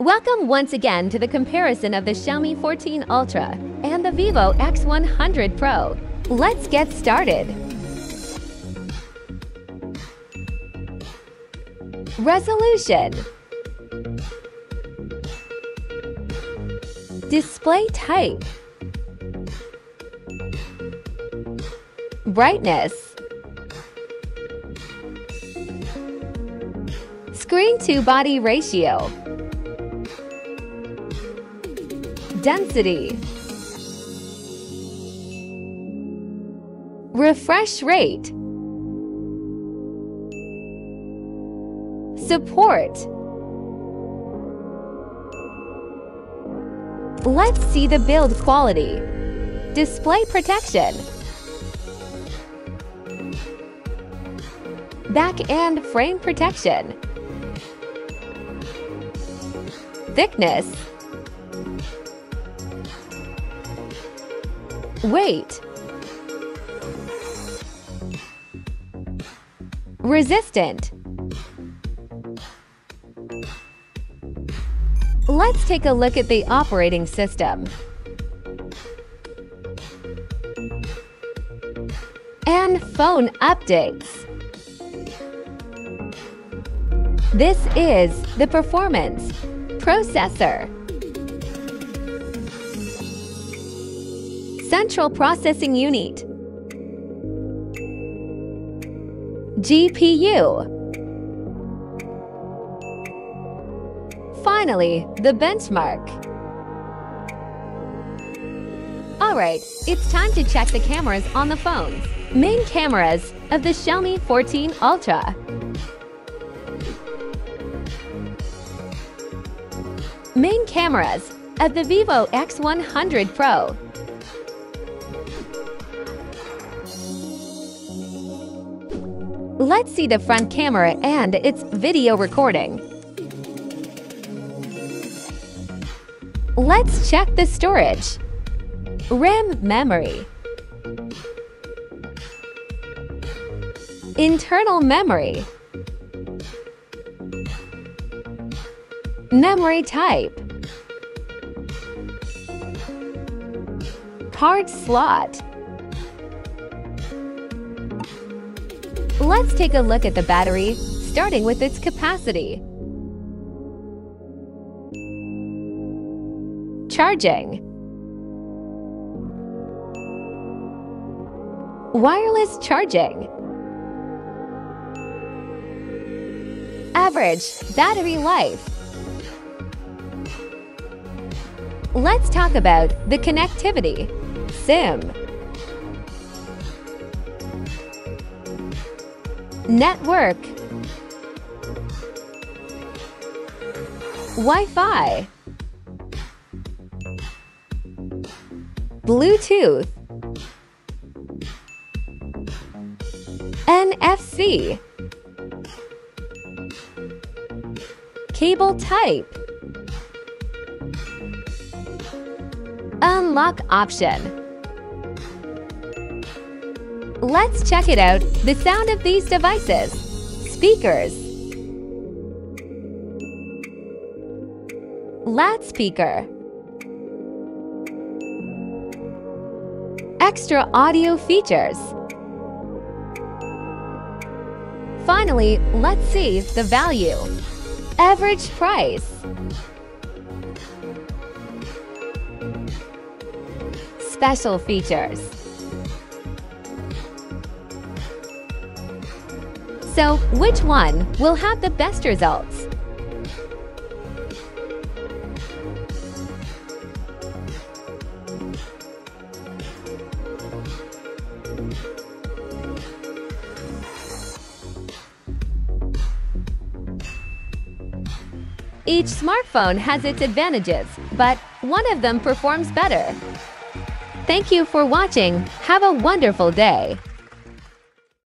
Welcome once again to the comparison of the Xiaomi 14 Ultra and the Vivo X100 Pro. Let's get started. Resolution Display type Brightness Screen to body ratio Density. Refresh rate. Support. Let's see the build quality. Display protection. Back and frame protection. Thickness Weight Resistant Let's take a look at the operating system. And phone updates. This is the performance processor. Central Processing Unit GPU Finally, the benchmark. Alright, it's time to check the cameras on the phones. Main cameras of the Xiaomi 14 Ultra. Main cameras of the Vivo X100 Pro. Let's see the front camera and its video recording. Let's check the storage. RAM memory. Internal memory. Memory type. Card slot. Let's take a look at the battery, starting with its capacity. Charging Wireless charging Average battery life Let's talk about the connectivity. SIM Network. Wi-Fi. Bluetooth. NFC Cable type. Unlock option Let's check it out, the sound of these devices. Speakers. Loudspeaker. Extra audio features. Finally, let's see the value. Average price. Special features So, which one will have the best results? Each smartphone has its advantages, but one of them performs better. Thank you for watching. Have a wonderful day.